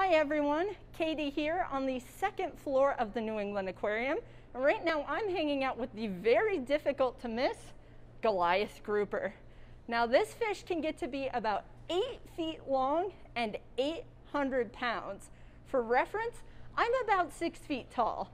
Hi everyone, Katie here on the second floor of the New England Aquarium. Right now I'm hanging out with the very difficult to miss Goliath grouper. Now this fish can get to be about eight feet long and 800 pounds. For reference, I'm about six feet tall.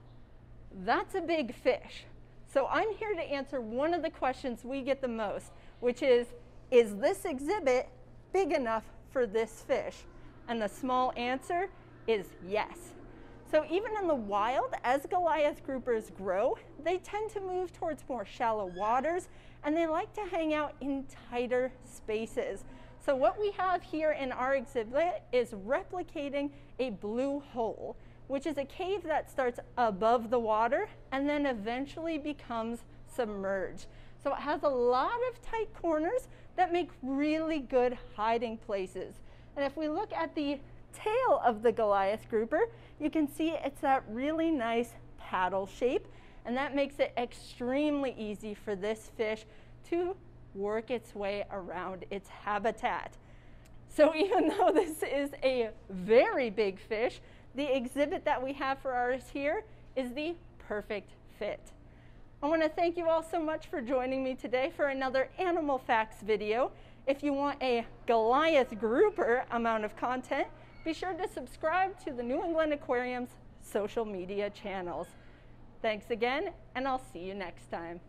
That's a big fish. So I'm here to answer one of the questions we get the most, which is, is this exhibit big enough for this fish? And the small answer is yes. So even in the wild, as Goliath groupers grow, they tend to move towards more shallow waters and they like to hang out in tighter spaces. So what we have here in our exhibit is replicating a blue hole, which is a cave that starts above the water and then eventually becomes submerged. So it has a lot of tight corners that make really good hiding places. And if we look at the tail of the Goliath grouper, you can see it's that really nice paddle shape, and that makes it extremely easy for this fish to work its way around its habitat. So even though this is a very big fish, the exhibit that we have for ours here is the perfect fit. I want to thank you all so much for joining me today for another Animal Facts video. If you want a Goliath grouper amount of content, be sure to subscribe to the New England Aquarium's social media channels. Thanks again, and I'll see you next time.